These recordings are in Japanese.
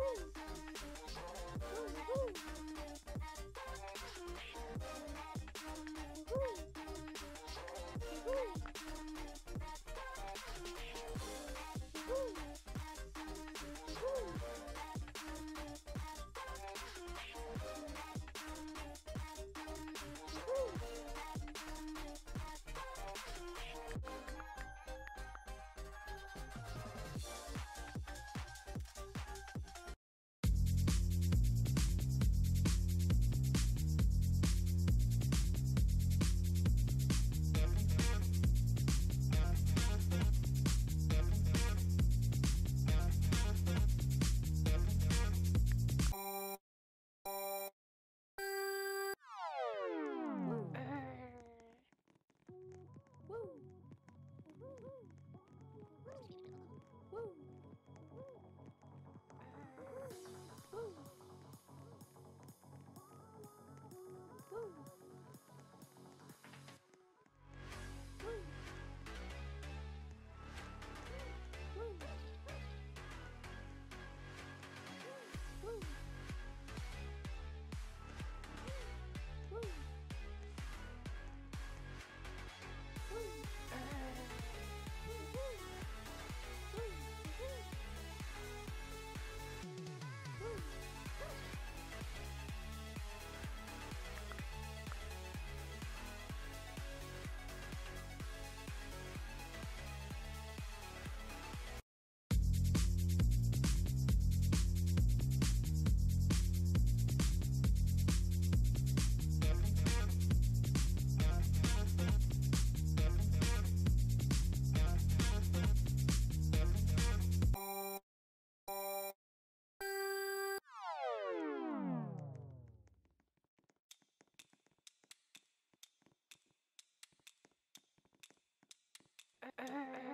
Woo. Uh.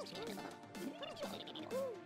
Woo!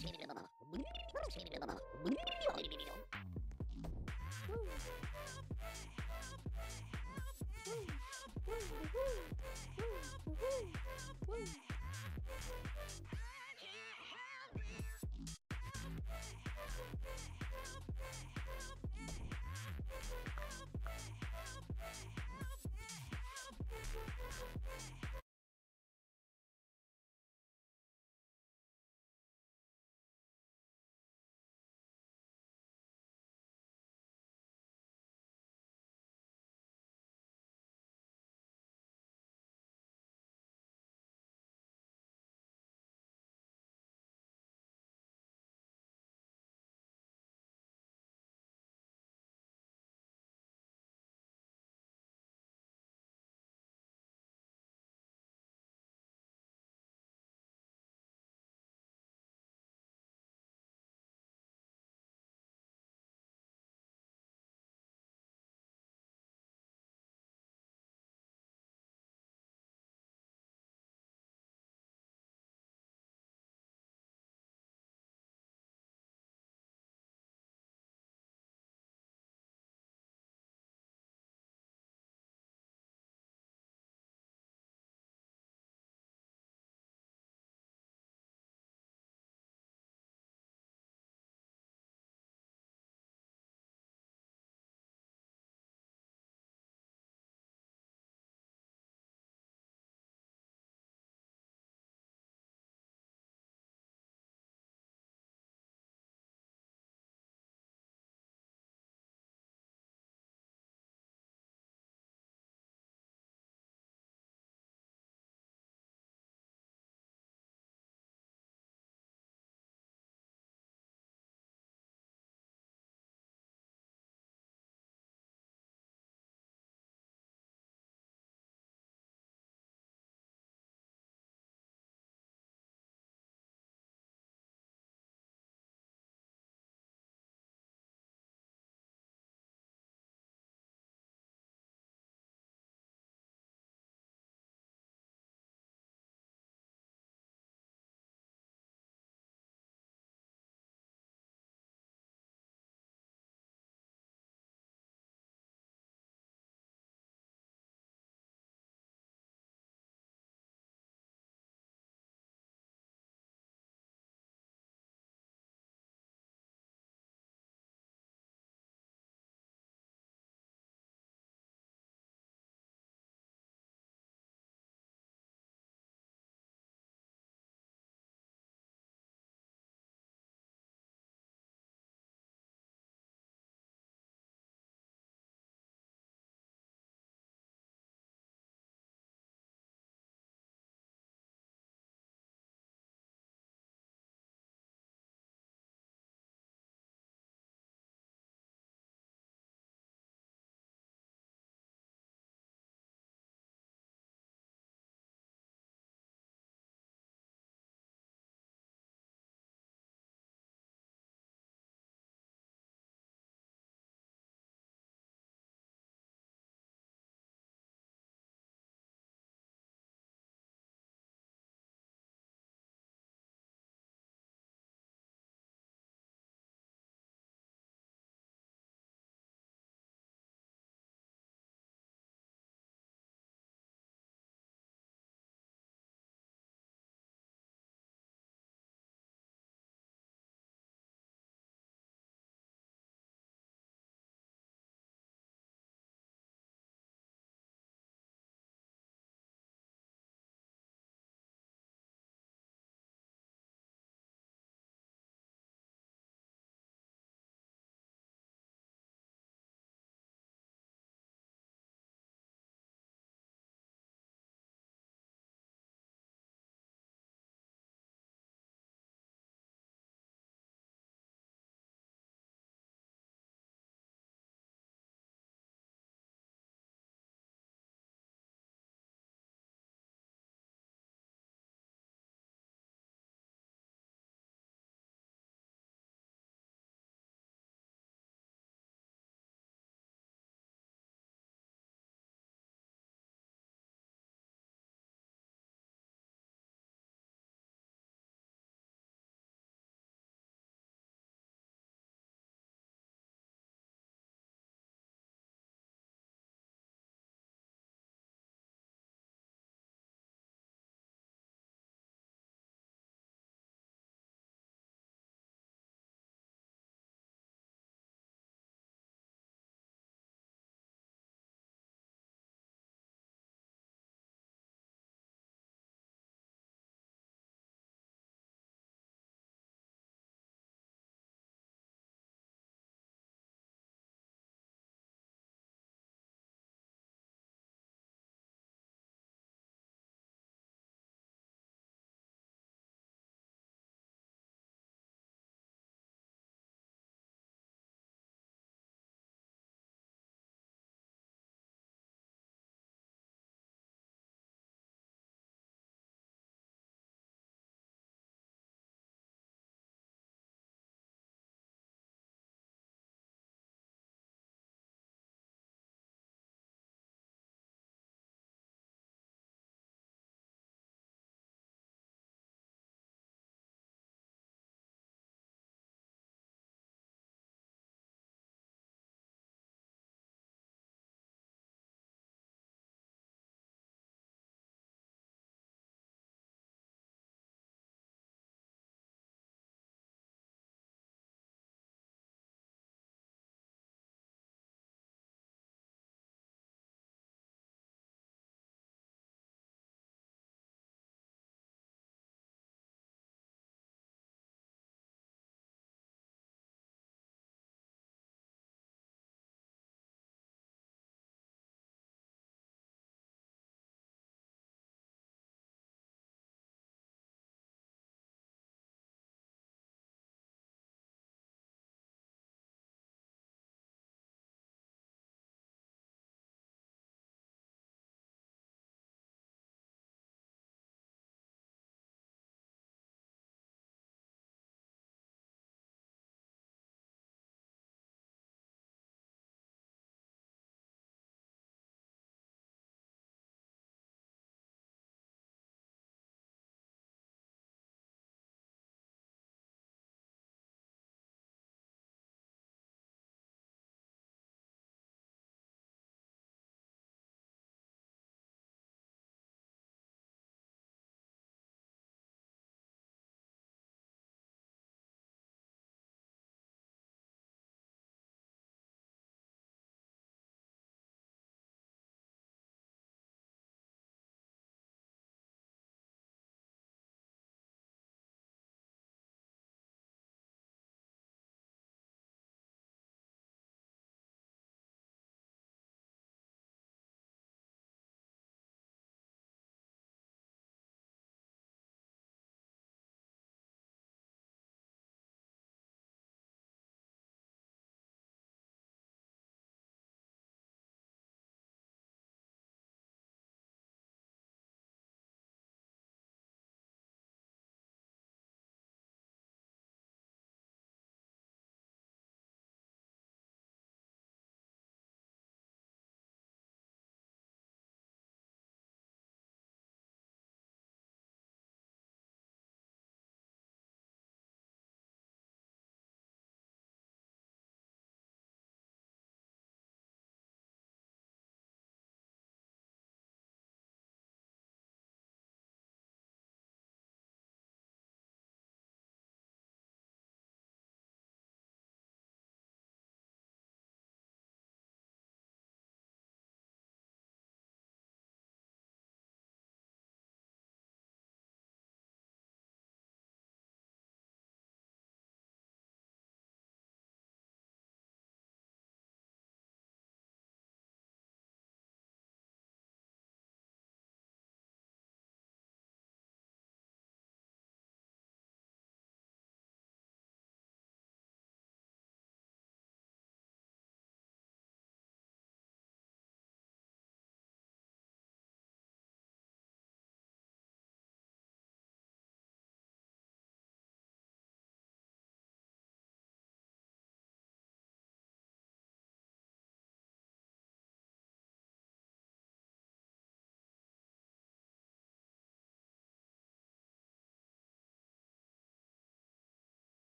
Thank you.